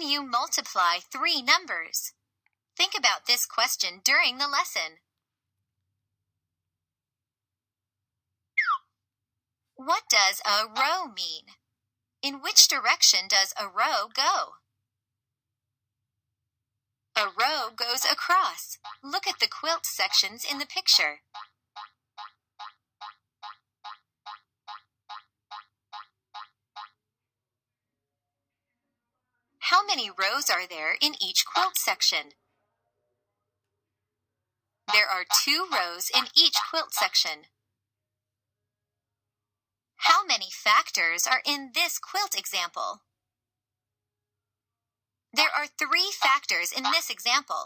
can you multiply three numbers? Think about this question during the lesson. What does a row mean? In which direction does a row go? A row goes across. Look at the quilt sections in the picture. Many rows are there in each quilt section? There are two rows in each quilt section. How many factors are in this quilt example? There are three factors in this example.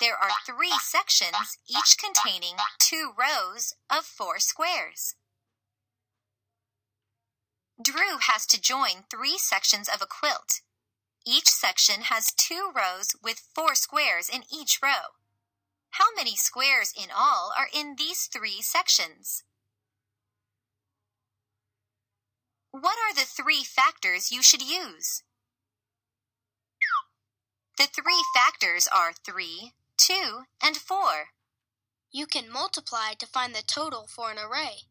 There are three sections, each containing two rows of four squares. Drew has to join three sections of a quilt. Each section has two rows with four squares in each row. How many squares in all are in these three sections? What are the three factors you should use? The three factors are 3, 2, and 4. You can multiply to find the total for an array.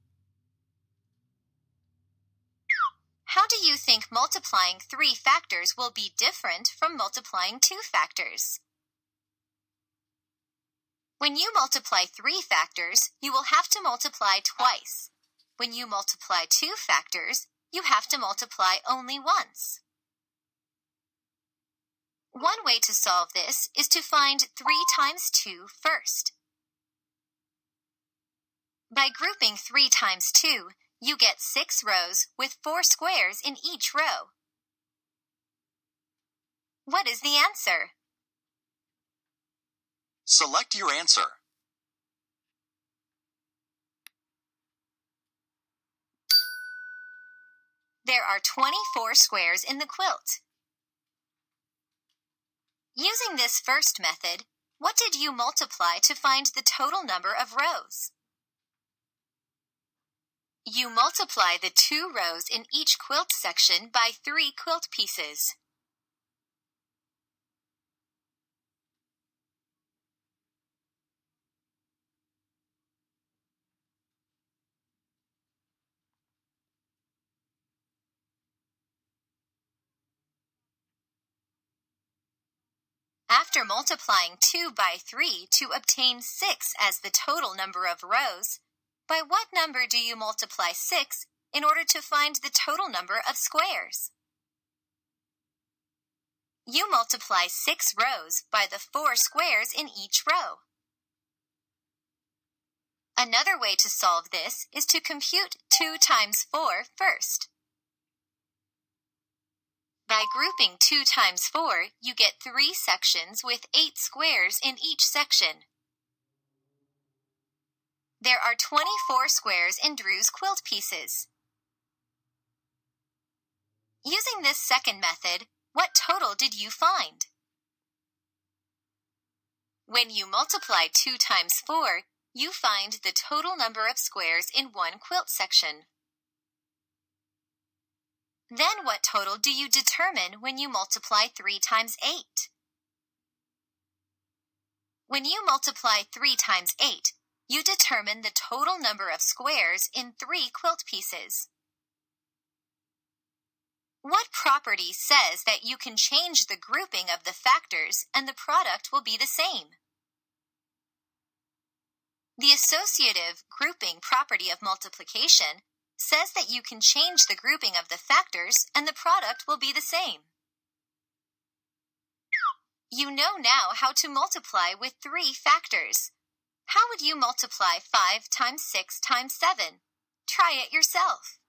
How do you think multiplying three factors will be different from multiplying two factors? When you multiply three factors, you will have to multiply twice. When you multiply two factors, you have to multiply only once. One way to solve this is to find 3 times 2 first. By grouping 3 times 2, you get 6 rows with 4 squares in each row. What is the answer? Select your answer. There are 24 squares in the quilt. Using this first method, what did you multiply to find the total number of rows? You multiply the two rows in each quilt section by three quilt pieces. After multiplying 2 by 3 to obtain 6 as the total number of rows, by what number do you multiply 6 in order to find the total number of squares? You multiply 6 rows by the 4 squares in each row. Another way to solve this is to compute 2 times 4 first. By grouping 2 times 4, you get 3 sections with 8 squares in each section. There are 24 squares in Drew's quilt pieces. Using this second method, what total did you find? When you multiply 2 times 4, you find the total number of squares in one quilt section. Then what total do you determine when you multiply 3 times 8? When you multiply 3 times 8, you determine the total number of squares in three quilt pieces. What property says that you can change the grouping of the factors and the product will be the same? The associative grouping property of multiplication says that you can change the grouping of the factors and the product will be the same. You know now how to multiply with three factors. How would you multiply 5 times 6 times 7? Try it yourself.